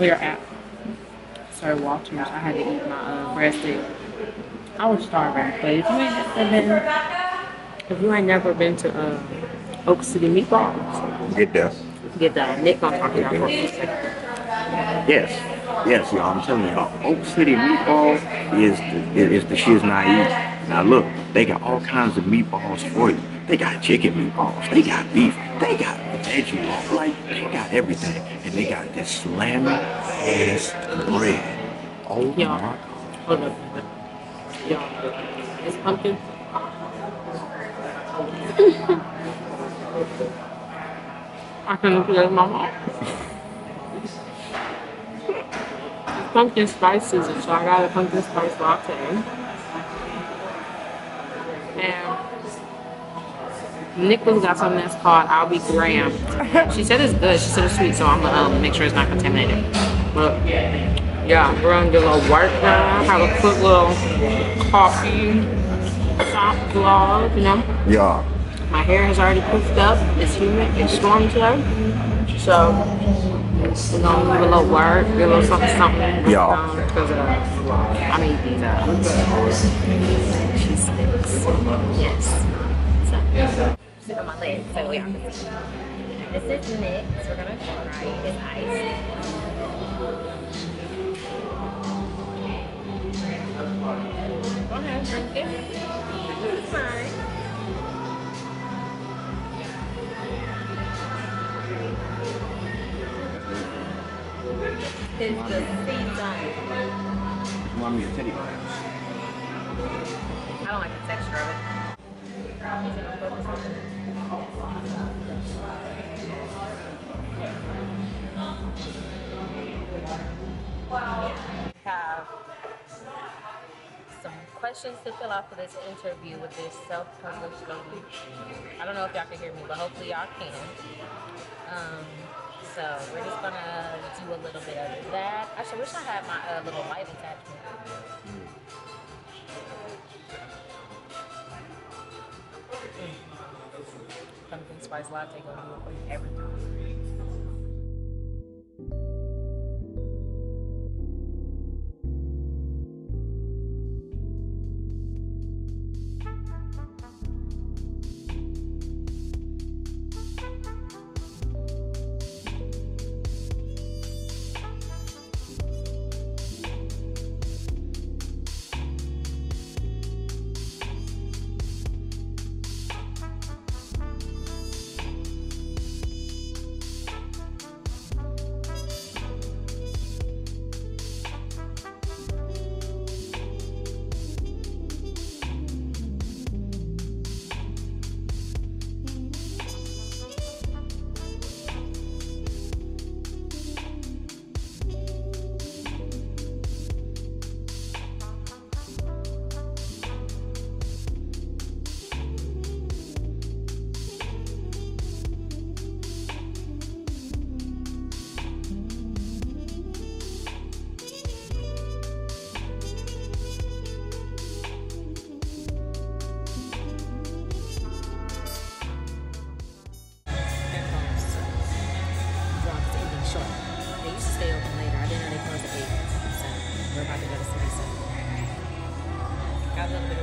for your app. Sir Walters. I had to eat my uh, breadstick. I was starving, but if you ain't never been, if you ain't never been to uh, Oak City Meatballs, Get there. get that. Nick gonna talk to y'all for a second. Yes. Yes, y'all. I'm telling y'all, Oak City meatball is the, is the shiz naive. Now look, they got all kinds of meatballs for you. They got chicken meatballs. They got beef. They got veggie. Balls, like they got everything, got ass bread. Oh my God. Hold up. Y'all, it's pumpkin. I can look at my mom. Pumpkin spice season, so I got a pumpkin spice latte. And Nicholas got something that's called I'll be Graham. She said it's good. She said it's sweet, so I'm gonna um, make sure it's not contaminated. But yeah, we're gonna do a little work now. Have a quick little coffee shop vlog, you know. Yeah. My hair has already poofed up. It's humid. It's storm today. So we're gonna do a little work, do a little something, something. Yeah. Because uh, I made these up. She sticks. Yes. Sit on my so y'all can see. This is. So we're gonna try it. It's ice. Go ahead, drink it. It's fine. It's the season. Want me a teddy bear? I don't like the texture of it. Have some questions to fill out for this interview with this self-published lady. I don't know if y'all can hear me, but hopefully y'all can. Um, so we're just gonna do a little bit of that. Actually, I wish I had my uh, little light attachment. Spice latte gonna do it for you every time. I